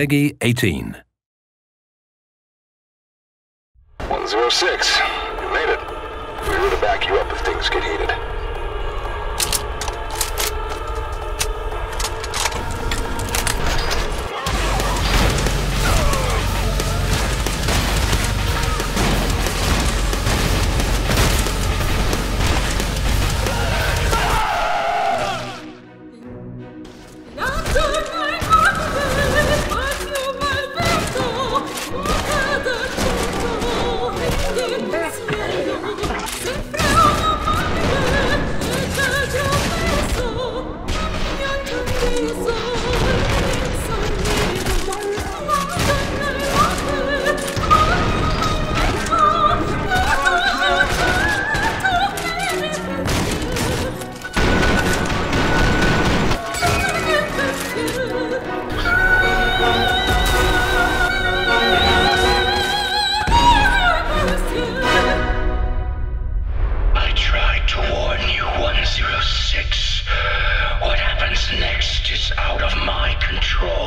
Peggy 18. 106. You made it. We're here to back you up if things get heated. I 106. What happens next is out of my control.